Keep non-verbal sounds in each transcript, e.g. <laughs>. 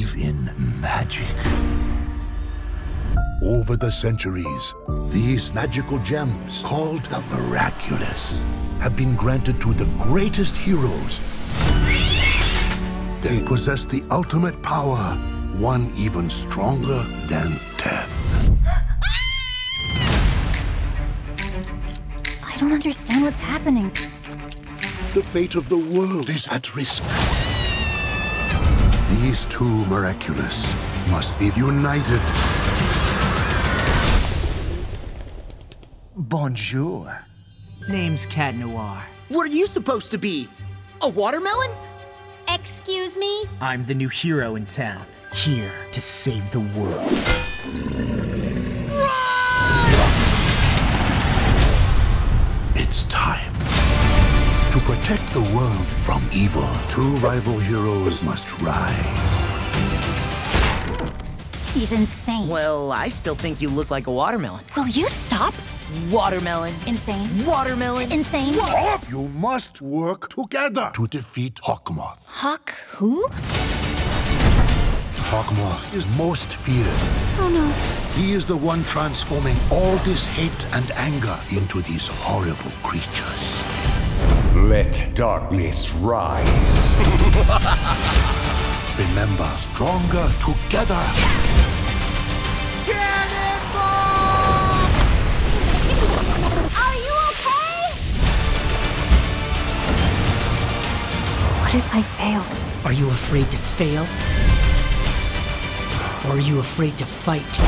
believe in magic. Over the centuries, these magical gems, called the miraculous, have been granted to the greatest heroes. They possess the ultimate power, one even stronger than death. I don't understand what's happening. The fate of the world is at risk. These two miraculous must be united. Bonjour. Name's Cat Noir. What are you supposed to be? A watermelon? Excuse me? I'm the new hero in town, here to save the world. To protect the world from evil, two rival heroes must rise. He's insane. Well, I still think you look like a watermelon. Will you stop? Watermelon. Insane. Watermelon. Insane. You must work together to defeat Hawkmoth. Hawk who? Hawkmoth is most feared. Oh no. He is the one transforming all this hate and anger into these horrible creatures. Let darkness rise. <laughs> Remember, stronger together. Are you okay? What if I fail? Are you afraid to fail? Or are you afraid to fight?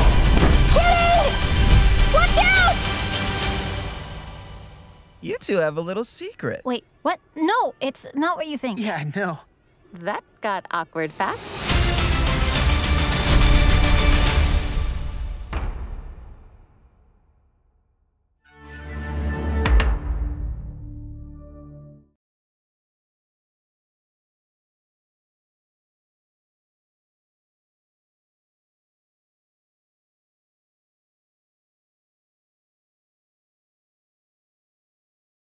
You two have a little secret. Wait, what? No, it's not what you think. Yeah, I know. That got awkward fast.